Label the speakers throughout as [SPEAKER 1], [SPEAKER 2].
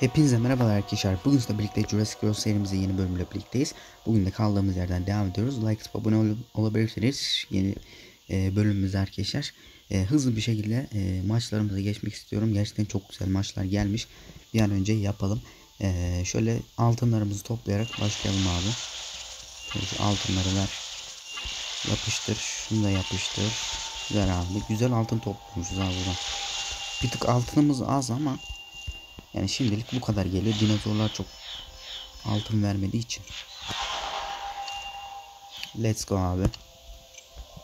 [SPEAKER 1] Hepinize merhabalar arkadaşlar. Bugün sizle birlikte Jurassic World serimizin yeni bölümüyle birlikteyiz. Bugün de kaldığımız yerden devam ediyoruz. Like abone ol olabilirsiniz. Yeni e, bölümümüz arkadaşlar. E, hızlı bir şekilde e, maçlarımıza geçmek istiyorum. Gerçekten çok güzel maçlar gelmiş. Bir an önce yapalım. E, şöyle altınlarımızı toplayarak başlayalım abi. Şöyle şu altınları ver. Yapıştır. Şunu da yapıştır. Güzel abi. Güzel altın toplamışız abi buradan. Bir tık altınımız az ama yani şimdilik bu kadar geliyor. Dinozorlar çok altın vermediği için. Let's go abi.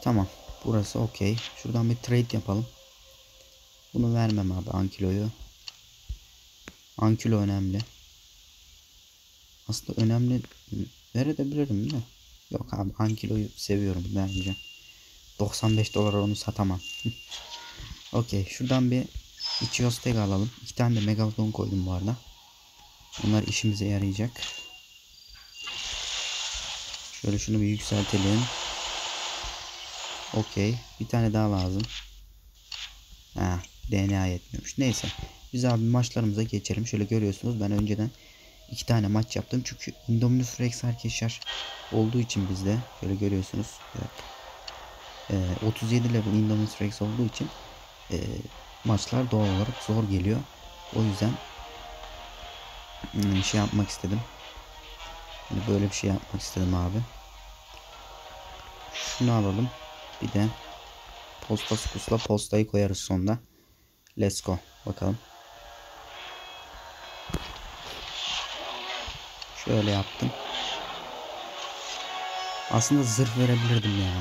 [SPEAKER 1] Tamam. Burası okey. Şuradan bir trade yapalım. Bunu vermem abi ankiloyu. Ankilo önemli. Aslında önemli verebilirim de. Yok abi ankiloyu seviyorum vermeyeceğim. 95 dolar onu satamam. okey şuradan bir İçios tek alalım. İki tane de megalodon koydum bu arada. Bunlar işimize yarayacak. Şöyle şunu bir yükseltelim. Okey. Bir tane daha lazım. Ha, DNA yetmiyormuş. Neyse. Biz abi maçlarımıza geçelim. Şöyle görüyorsunuz ben önceden iki tane maç yaptım. Çünkü Indominus Rex arkadaşlar olduğu için bizde. Şöyle görüyorsunuz. Ee, 37 level Indominus Rex olduğu için e, maçlar doğal olarak zor geliyor. O yüzden hmm, şey yapmak istedim. Yani böyle bir şey yapmak istedim abi. Şunu alalım. Bir de posta skusla postayı koyarız sonda. Let's go. Bakalım. Şöyle yaptım. Aslında zırh verebilirdim ya.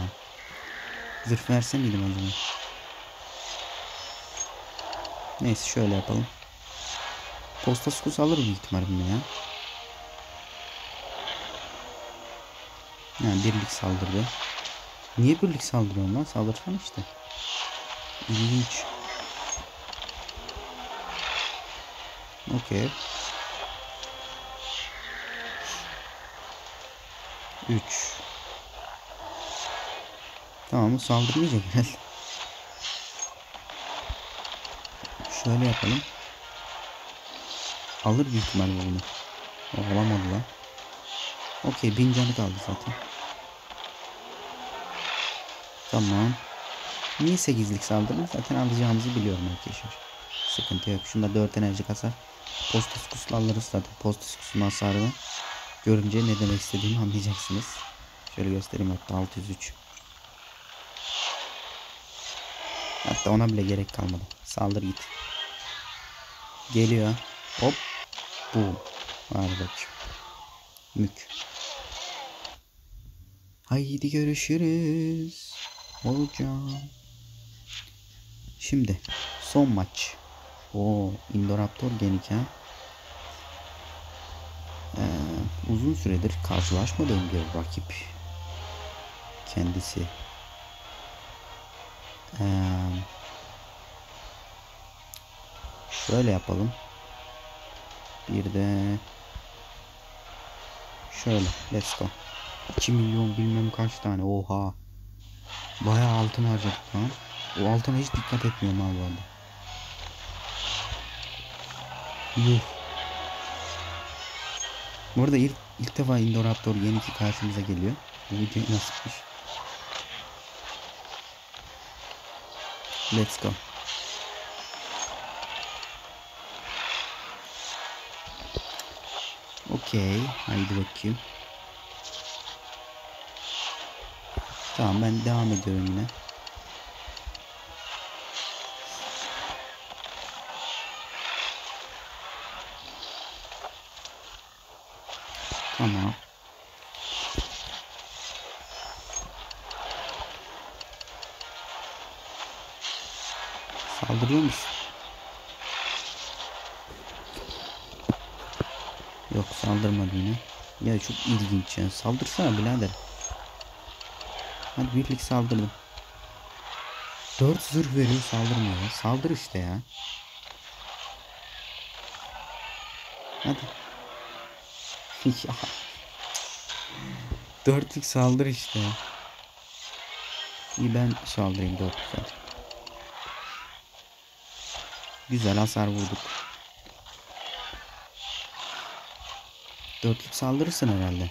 [SPEAKER 1] Zırh verse miydim acaba? Neyse şöyle yapalım. Posta skus alır büyük ihtimal ya. Yani birlik saldırdı. Niye birlik saldırıyor lan? Saldırsan işte. İlginç. Okey. 3 Tamam saldırmayacak herhalde. Şöyle yapalım. Alır büyük ihtimalle bunu. O, alamadı lan. Okey bin canı kaldı zaten. Tamam. Niye 8'lik saldırdım? Zaten alacağımızı biliyorum arkadaşlar. Sıkıntı yok. Şunda 4 enerji kasar. Postuskusla alırız zaten. Postuskusun hasarını görünce ne demek istediğimi anlayacaksınız. Şöyle göstereyim hatta 603. Hatta ona bile gerek kalmadı. Saldır git. Geliyor. Hop. Boom. Hadi bakayım. Mük. Haydi görüşürüz. Olacağım. Şimdi son maç. O Indoraptor Genik ha. Ee, uzun süredir karşılaşmadığım bir rakip. Kendisi. Ee, Şöyle yapalım. Bir de şöyle let's go. 2 milyon bilmem kaç tane oha. Bayağı altın harcadık lan. O altına hiç dikkat etmiyorum abi arada. Yuh. Bu arada ilk, ilk defa Indoraptor yeni ki karşımıza geliyor. Bu video nasılmış? Let's go. Okey. Haydi bakayım. Tamam ben devam ediyorum yine. Tamam. Saldırıyor musun? Yok saldırmadı yine. Ya çok ilginç ya. Saldırsana birader. Hadi birlik saldırdım. 4 zırh veriyor saldırmıyor. Saldır işte ya. Hadi. ya. Dörtlük saldır işte. İyi ben saldırayım dörtlük hadi. Güzel hasar vurduk. Dörtlük saldırırsın herhalde.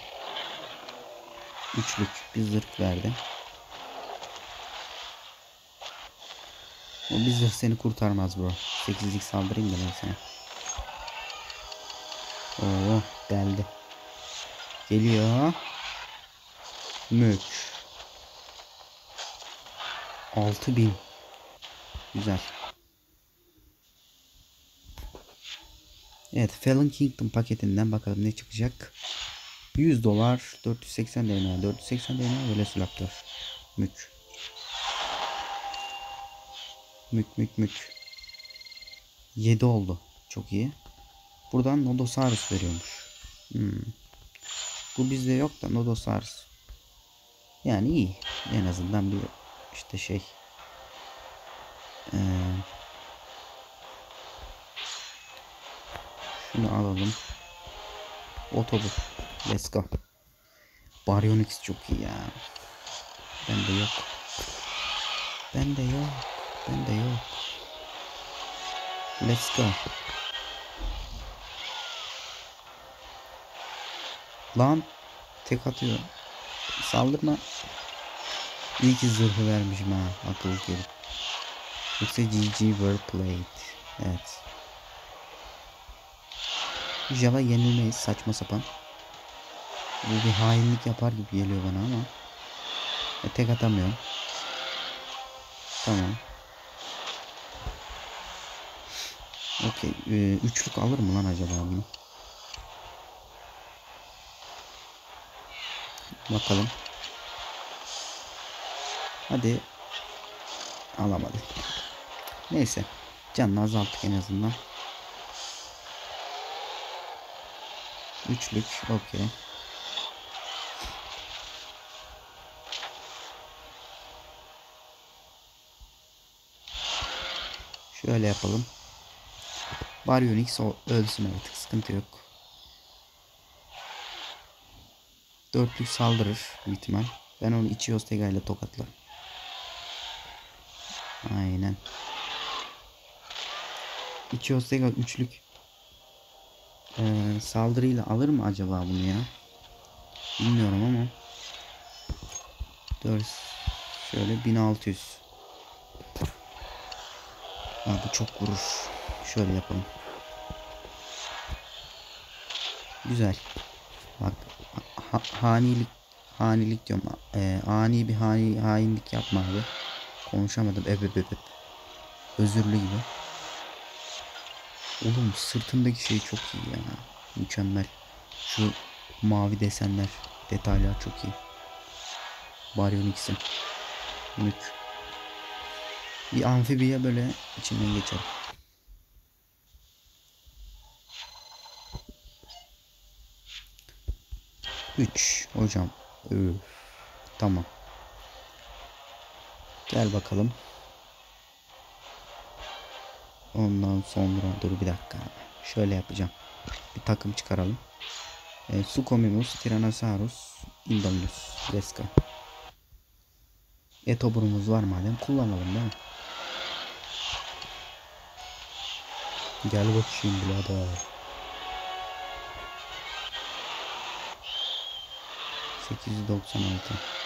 [SPEAKER 1] Üçlük bir zırh verdi. O bir zırh seni kurtarmaz bro. Sekizlik saldırayım da ben sana. Oo deldi. Geliyor. Mük. 6000. Güzel. Evet Fallen Kingdom paketinden bakalım ne çıkacak. 100 dolar 480 DNA 480 DNA Velociraptor. Mük. Mük mük mük. 7 oldu. Çok iyi. Buradan Nodosaurus veriyormuş. Hmm. Bu bizde yok da Nodosaurus. Yani iyi. En azından bir işte şey. Ee, şunu alalım. Otobüs. Let's go. Baryonyx çok iyi ya. Bende yok. Bende yok. Bende yok. Let's go. Lan tek atıyor. Saldırma. İyi ki zırhı vermişim ha. Akıllı gelip. Yoksa GG well played. Evet. Java yenilmeyiz saçma sapan. Bu bir hainlik yapar gibi geliyor bana ama. E, tek atamıyorum. Tamam. Okey. Ee, üçlük alır mı lan acaba bunu? Bakalım. Hadi. Alamadı. Neyse. Canını azalttık en azından. Üçlük. Okey. Şöyle yapalım. Baryonyx ölsün artık. Sıkıntı yok. Dörtlük saldırır ihtimal. Ben onu içi Ostega ile tokatlarım. Aynen. İçi Ostega üçlük ee, saldırıyla alır mı acaba bunu ya? Bilmiyorum ama. 4 şöyle 1600. Ha, bu çok vurur. Şöyle yapalım. Güzel. Bak ha, hanilik hanilik diyorum. Ee, ani bir hani, hainlik yapma abi. Konuşamadım. Ebe ebe. Özürlü gibi. Oğlum sırtındaki şey çok iyi ya. Mükemmel. Şu mavi desenler, detaylar çok iyi. Baryonyx'in. Mük. Bir amfibiye böyle içinden geçer. Üç hocam. Öf. Tamam. Gel bakalım. Ondan sonra dur bir dakika. Şöyle yapacağım. Bir takım çıkaralım. E, Suchomimus, Tyrannosaurus, Indominus. Go. Etoburumuz var madem kullanalım değil mi? Gel bakayım birader. 896 Hmm.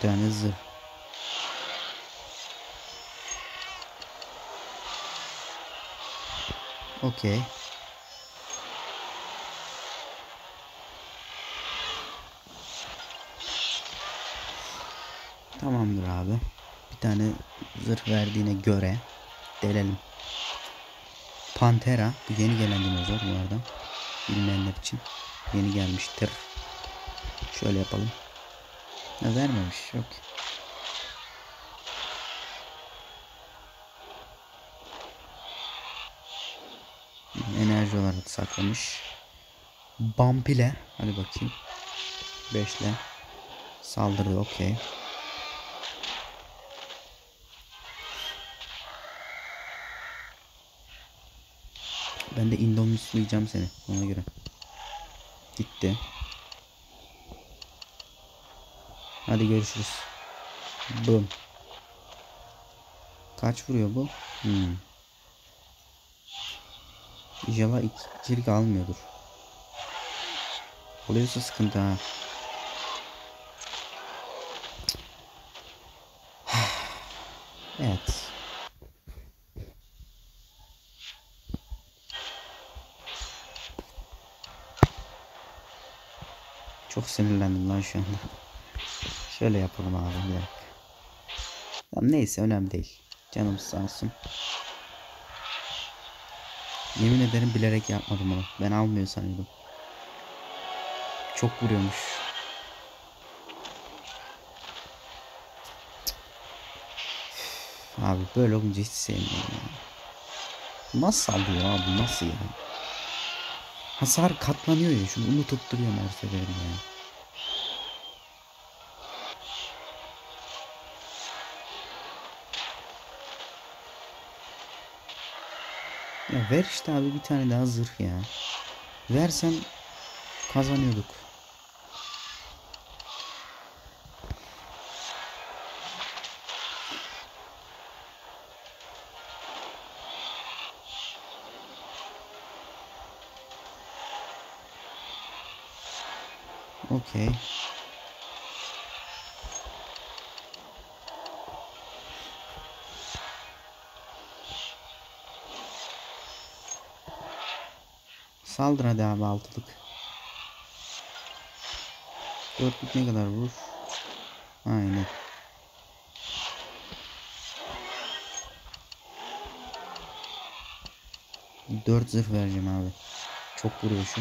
[SPEAKER 1] Tane zırh. Okey. Tamamdır abi. Bir tane zırh verdiğine göre delelim. Pantera. Bu yeni gelen dinozor bu arada. Bilmeyenler için. Yeni gelmiştir. Şöyle yapalım. Ne vermemiş. Yok. Enerji olarak saklamış. Bump ile. Hadi bakayım. 5 ile. Saldırı okey. Ben de indomislayacağım seni ona göre. Gitti. Hadi görüşürüz. Bum. Kaç vuruyor bu? Hmm. İnşallah iki ikilik almıyordur. Oluyorsa sıkıntı ha. Evet. Çok sinirlendim lan şu anda. Şöyle yapalım abi bir dakika. Tamam, neyse önemli değil. Canım sağ olsun. Yemin ederim bilerek yapmadım onu. Ben almıyor sanıyordum. Çok vuruyormuş. Abi böyle olunca hiç sevmiyorum ya. Nasıl alıyor abi nasıl ya? Hasar katlanıyor ya şunu unutup duruyorum her seferinde ya. Ver işte abi bir tane daha zırh ya. Versen kazanıyorduk. Okey. Saldır hadi abi altılık. Dörtlük ne kadar vurur? Aynen. Dört zırh vereceğim abi. Çok vuruyor şu.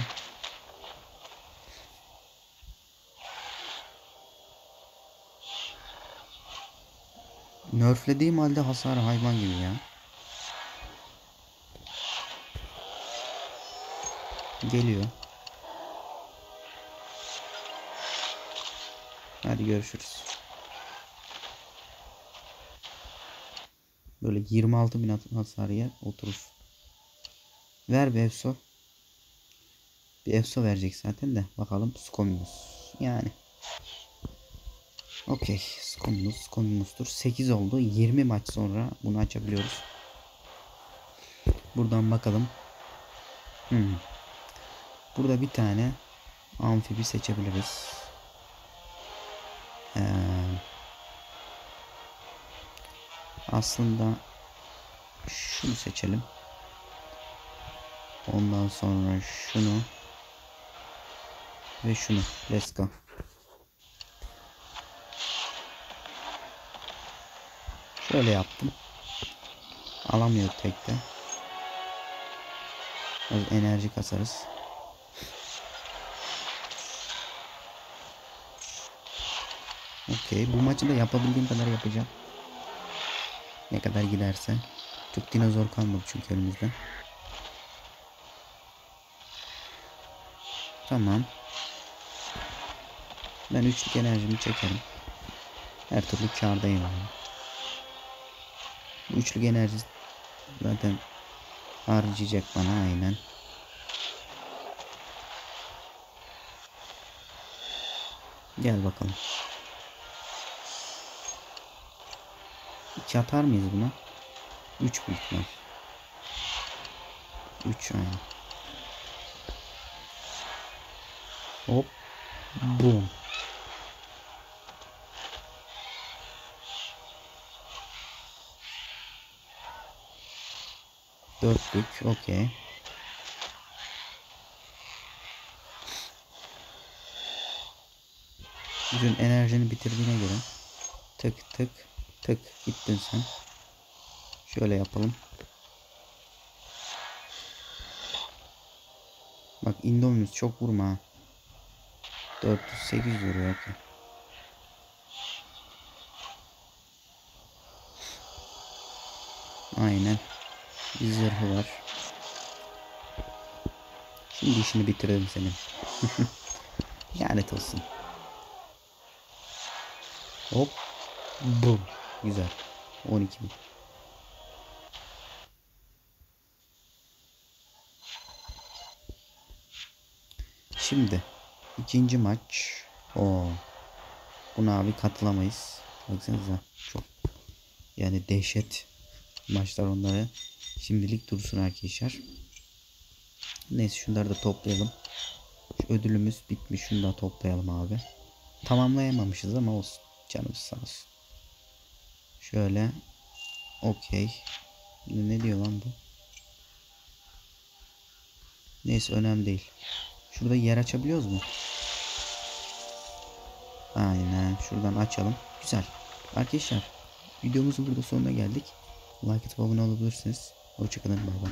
[SPEAKER 1] Nerflediğim halde hasar hayvan gibi ya. Geliyor. Hadi görüşürüz. Böyle 26 bin hasar yer oturur. Ver bir Efso. Bir Efso verecek zaten de. Bakalım Skominus. Yani. Okey. Skominus. Skominus'tur. 8 oldu. 20 maç sonra bunu açabiliyoruz. Buradan bakalım. Hmm. Burada bir tane amfibi seçebiliriz. Ee, aslında şunu seçelim. Ondan sonra şunu ve şunu. Let's go. Şöyle yaptım. Alamıyor tekte. Enerji kasarız. Okey. Bu maçı da yapabildiğim kadar yapacağım. Ne kadar giderse. Çok dinozor kalmadı çünkü elimizde. Tamam. Ben üçlük enerjimi çekerim. Her türlü kârdayım abi. Bu üçlük enerji zaten harcayacak bana aynen. Gel bakalım. İki atar mıyız buna? Üç büyük ihtimal. Üç aynen. Hop. Boom. Dörtlük. Okey. Bütün enerjini bitirdiğine göre tık tık tık gittin sen. Şöyle yapalım. Bak Indominus çok vurma. ha. 408 vuruyor okey. Aynen. Bir zırhı var. Şimdi işini bitirdim senin. Lanet olsun. Hop. Bum. Güzel. 12 bin. Şimdi ikinci maç. O Buna abi katılamayız. Baksanıza çok yani dehşet maçlar onları. Şimdilik dursun arkadaşlar. Neyse şunları da toplayalım. Şu ödülümüz bitmiş. Şunu da toplayalım abi. Tamamlayamamışız ama olsun. Canımız sağ olsun. Şöyle. Okey. Ne diyor lan bu? Neyse önemli değil. Şurada yer açabiliyoruz mu? Aynen. Şuradan açalım. Güzel. Arkadaşlar videomuzun burada sonuna geldik. Like atıp abone olabilirsiniz. Hoşçakalın. Bay bay.